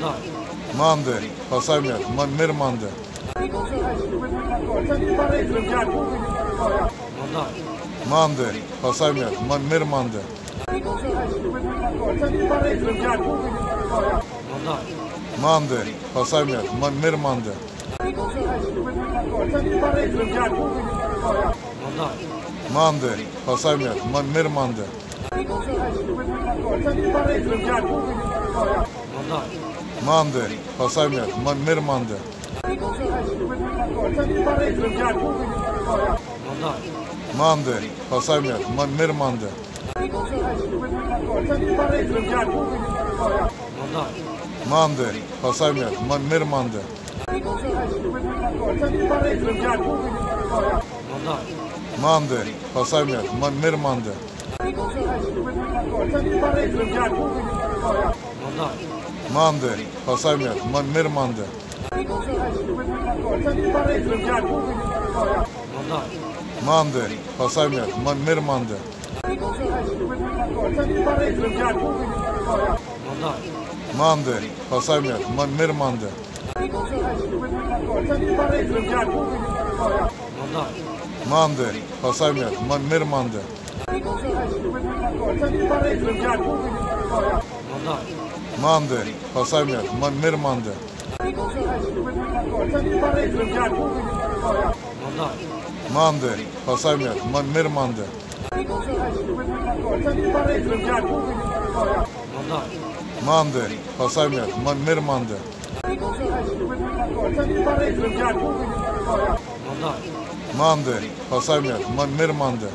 Mande, pasaj mirë, më mirë mande. Mande, pasaj mirë, më mirë mande. Mande, pasaj mirë, më mirë mande. Mande, pasaj mirë, më mirë mande. Mande, Mande, pasaj mirë, më mirë mande. Mande, pasaj mirë, më mirë mande. Mande, pasaj mirë, më mirë mande. Mande, pasaj mirë, më mirë mande. Mande, pasaj mirë, më mirë mande. Mande, pasaj mirë, më mirë mande. Mande, pasaj mirë, më mirë mande. Mande, pasaj mirë, më mirë mande. Mande, pasaj mirë, më mirë mande. Mande, Манды, пасай мер, мер манды. Манды, пасай мер, мер манды. Манды, пасай мер, мер манды. Манды, пасай мер, мер манды.